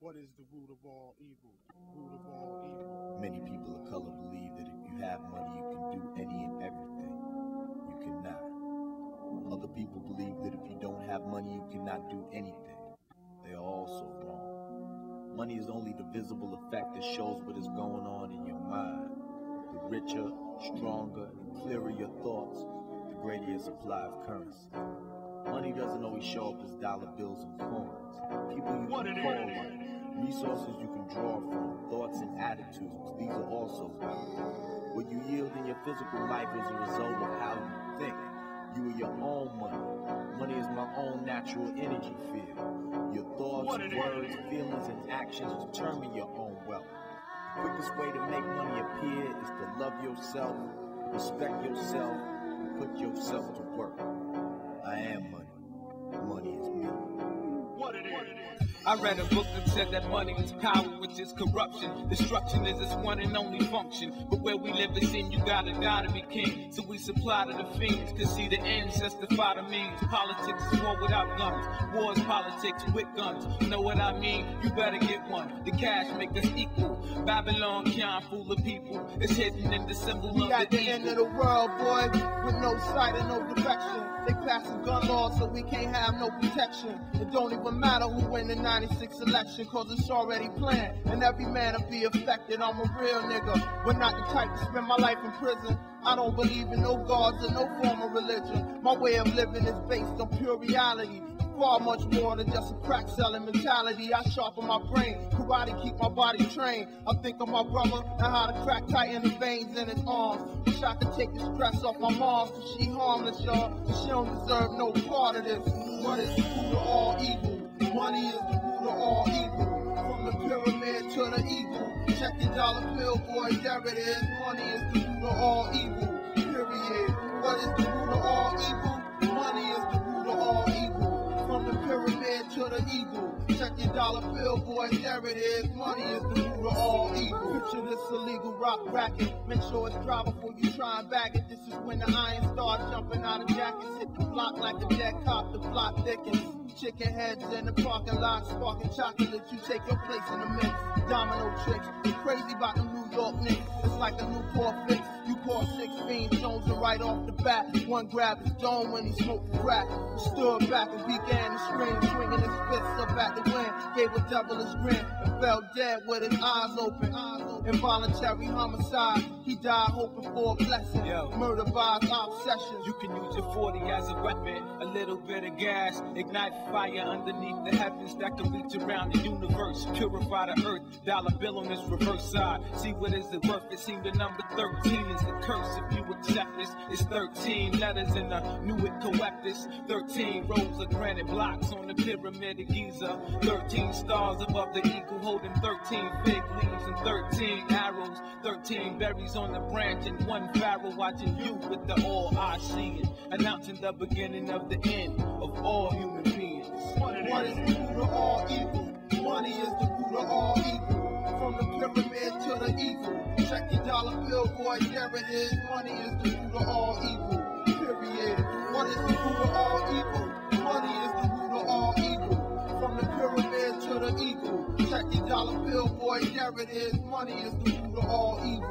What is the root of all evil? Root of all evil. Many people of color believe that if you have money, you can do any and everything. You cannot. Other people believe that if you don't have money, you cannot do anything. They are also wrong. Money is only the visible effect that shows what is going on in your mind. The richer, stronger, and clearer your thoughts, the greater your supply of currency. Money doesn't always show up as dollar bills and coins. People you What can it call is. Resources you can draw from, thoughts and attitudes. These are also. What you yield in your physical life is a result of how you think. You are your own money. Money is my own natural energy field. Your thoughts, words, is. feelings, and actions determine your own wealth. The quickest way to make money appear is to love yourself, respect yourself, and put yourself to work. I read a book that said that money is power, which is corruption. Destruction is its one and only function. But where we live is in, you gotta gotta be king. So we supply to the fiends to see the ends justify the means. Politics is war without guns. War is politics with guns. Know what I mean? You better get one. The cash make us equal. Babylon can't fool the people. It's hidden in the symbol We of at the the end of the world, boy, with no sight and no direction. They passing gun laws so we can't have no protection. It don't even matter who win the 96 election, cause it's already planned. And every man will be affected. I'm a real nigga, but not the type to spend my life in prison. I don't believe in no gods or no form of religion. My way of living is based on pure reality. Far much more than just a crack selling mentality. I sharpen my brain, karate keep my body trained. I think of my brother and how to crack tighten the veins in his arms. Wish I could take the stress off my mom, so she harmless, y'all. She don't deserve no part of this. What is the of all evil? Money is the of all evil. From the pyramid to the eagle. Check your dollar bill, boy, there it is. Money is the root of all evil. Period. What is the root of all evil? Money is the root of all evil. From the pyramid to the eagle. Check your dollar bill, boy, there it is. Money is the root of all evil. Picture this illegal rock racket. Make sure it's dry before you try and bag it. This is when the iron starts jumping out of jackets. Hit the block like a dead cop, the block thickens. Chicken heads in the parking lot, sparking chocolate. You take your place in the mix. Domino tricks. Crazy about the New York Knicks. It's like a Newport fix. You six fiends, Jones and right off the bat. One grabbed his dome when he smoked crack. Stood back and began to scream, swinging his fists up at the wind. Gave a devilish grin and fell dead with his eyes open. Involuntary homicide. He died hoping for a blessing. Yo. Murder by his obsession. You can use your 40 as a weapon, a little bit of gas, ignite fire underneath the heavens that can reach around the universe, purify the earth. Dollar bill on this reverse side. See what is it worth? It seemed the number 13 is the curse. If you accept this, it's 13 letters in the Annuit Coeptis. 13 rows of granite blocks on the pyramid of Giza. 13 stars above the eagle holding 13 fig leaves and 13 arrows. 13 berries on the branch and one pharaoh watching you with the all I see. Announcing the beginning of the end there it is. Money is the root of all evil. Period. What is the root of all evil? Money is the root of all evil. From the pyramid to the eagle. Check your dollar bill, boy, it is. Money is the root of all evil.